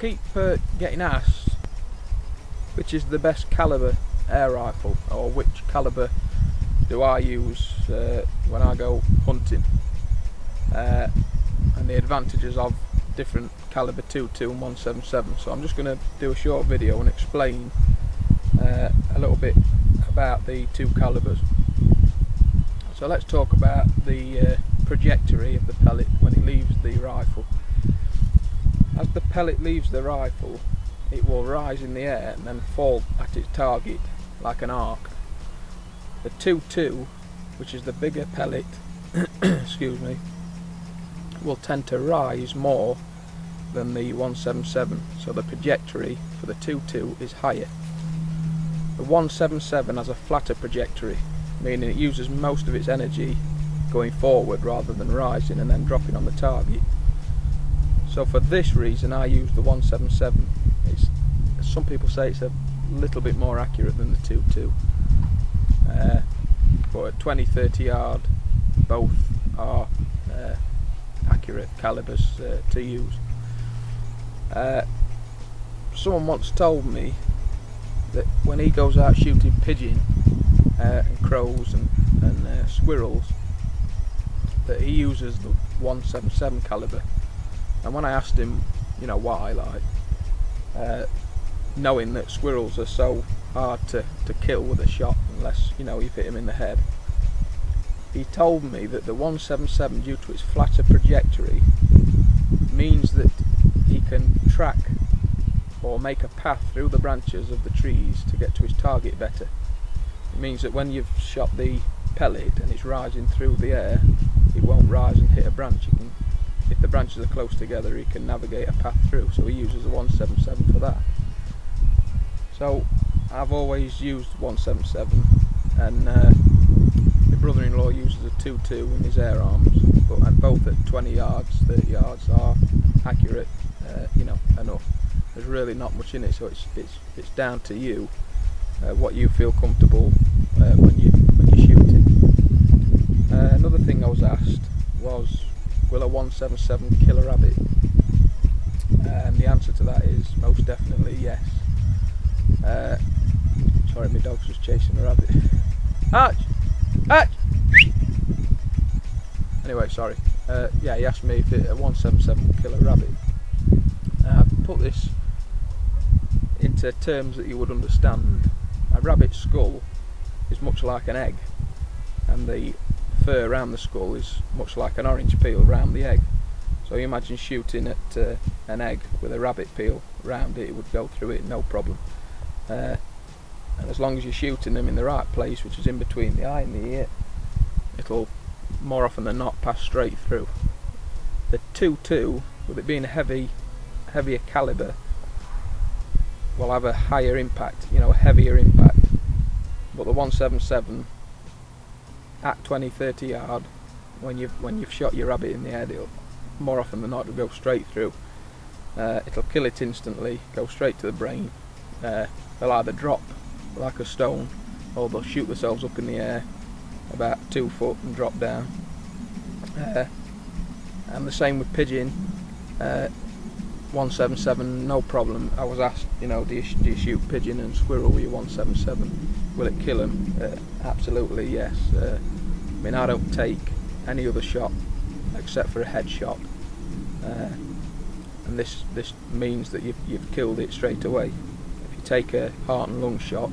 keep uh, getting asked which is the best caliber air rifle or which caliber do I use uh, when I go hunting. Uh, and the advantages of different caliber 22 and 177 so I'm just going to do a short video and explain uh, a little bit about the two calibers. So let's talk about the uh, trajectory of the pellet when it leaves the rifle as the pellet leaves the rifle it will rise in the air and then fall at its target like an arc. The 2-2, which is the bigger pellet, excuse me, will tend to rise more than the 177, so the trajectory for the 2-2 is higher. The 177 has a flatter trajectory, meaning it uses most of its energy going forward rather than rising and then dropping on the target. So for this reason I use the 177 it's, some people say it's a little bit more accurate than the 2.2. Uh, but at 20, 30 yard, both are uh, accurate calibers uh, to use. Uh, someone once told me that when he goes out shooting pigeon uh, and crows and, and uh, squirrels, that he uses the 177 caliber. And when I asked him, you know, why, like, uh, knowing that squirrels are so hard to, to kill with a shot unless you know you've hit him in the head. He told me that the 177 due to its flatter trajectory means that he can track or make a path through the branches of the trees to get to his target better. It means that when you've shot the pellet and it's rising through the air, it won't rise and hit a branch. You can if the branches are close together he can navigate a path through so he uses a 177 for that. So I've always used 177 and uh, my brother-in-law uses a 2-2 in his air arms but and both at 20 yards 30 yards are accurate uh, you know enough. There's really not much in it so it's it's it's down to you uh, what you feel comfortable uh, when you when you're shooting uh, another thing I was asked was will a 177 killer rabbit? And the answer to that is most definitely yes. Uh, sorry, my dog's just chasing a rabbit. Arch! Arch! Anyway, sorry. Uh, yeah, he asked me if it, a 177 killer rabbit. Uh, I've put this into terms that you would understand. A rabbit's skull is much like an egg, and the fur around the skull is much like an orange peel around the egg. So you imagine shooting at uh, an egg with a rabbit peel around it, it would go through it no problem. Uh, and as long as you're shooting them in the right place, which is in between the eye and the ear, it'll more often than not pass straight through. The 2-2, with it being a heavy, heavier caliber, will have a higher impact, you know, a heavier impact. But the 177 at 20 30 yard when you've when you've shot your rabbit in the head it'll more often than not it'll go straight through. Uh, it'll kill it instantly go straight to the brain. Uh, they'll either drop like a stone or they'll shoot themselves up in the air about two foot and drop down. Uh, and the same with pigeon. Uh, 177 no problem I was asked you know do you, do you shoot pigeon and squirrel with your 177 will it kill them? Uh, absolutely yes. Uh, I mean, I don't take any other shot except for a headshot, uh, and this this means that you've you've killed it straight away. If you take a heart and lung shot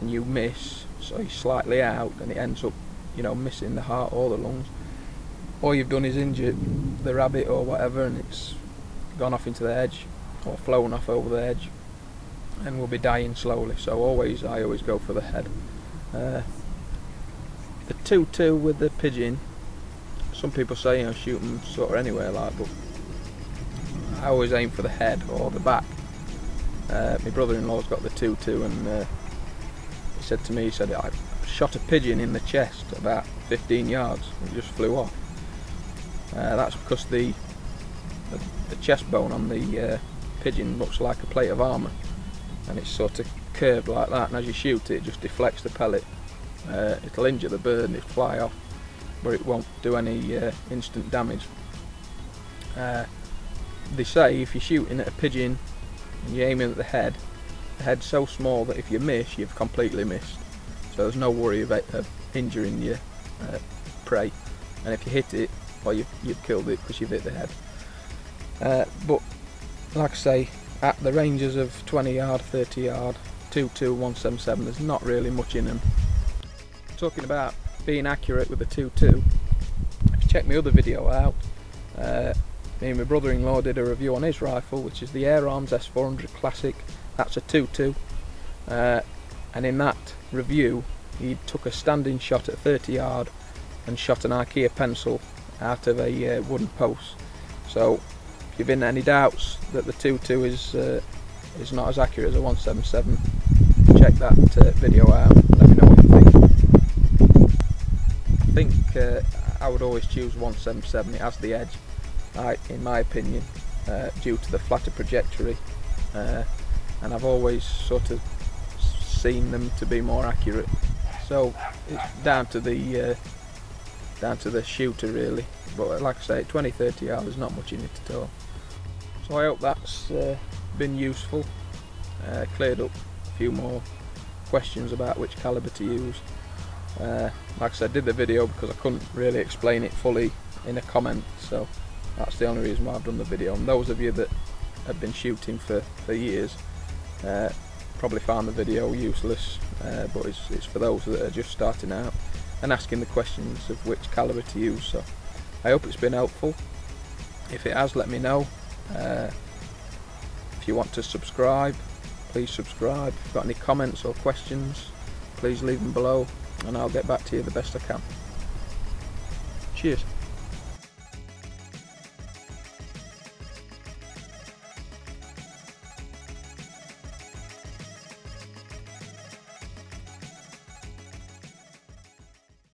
and you miss, so you're slightly out, and it ends up, you know, missing the heart or the lungs. All you've done is injured the rabbit or whatever, and it's gone off into the edge or flown off over the edge and will be dying slowly. So always, I always go for the head. Uh, the 2-2 with the pigeon, some people say you know shoot them sort of anywhere like, but I always aim for the head or the back. Uh, my brother-in-law's got the 2-2 and uh, he said to me, he said I shot a pigeon in the chest about 15 yards. It just flew off. Uh, that's because the, the, chest bone on the uh, pigeon looks like a plate of armour and it's sort of curved like that and as you shoot it, it just deflects the pellet uh, it'll injure the bird and it'll fly off but it won't do any uh, instant damage uh, they say if you're shooting at a pigeon and you're aiming at the head, the head's so small that if you miss, you've completely missed. So there's no worry of, of injuring your uh, prey. And if you hit it, well, you've, you've killed it because you've hit the head. Uh, but like I say, at the ranges of 20 yard, 30 yard, 2.2, 177, there's not really much in them. Talking about being accurate with a 2.2, if you check my other video out, uh, me and my brother-in-law did a review on his rifle, which is the Air Arms S400 Classic. That's a 2.2, uh, and in that review, he took a standing shot at 30 yard and shot an IKEA pencil out of a uh, wooden post. So, if you've any doubts that the 2.2 is uh, is not as accurate as a 177, check that uh, video out. Let me know what you think. I think uh, I would always choose 177. It has the edge, I, in my opinion, uh, due to the flatter trajectory, uh, and I've always sort of seen them to be more accurate. So it's down to the uh, down to the shooter really. But like I say, 20-30 yards, not much in it at all. So I hope that's uh, been useful, uh, cleared up a few more questions about which caliber to use. Uh, like I said, I did the video because I couldn't really explain it fully in a comment, so that's the only reason why I've done the video. And those of you that have been shooting for, for years uh, probably found the video useless, uh, but it's, it's for those that are just starting out and asking the questions of which caliber to use. So I hope it's been helpful. If it has, let me know. Uh, if you want to subscribe, please subscribe. If you've got any comments or questions, please leave them below and I'll get back to you the best I can. Cheers.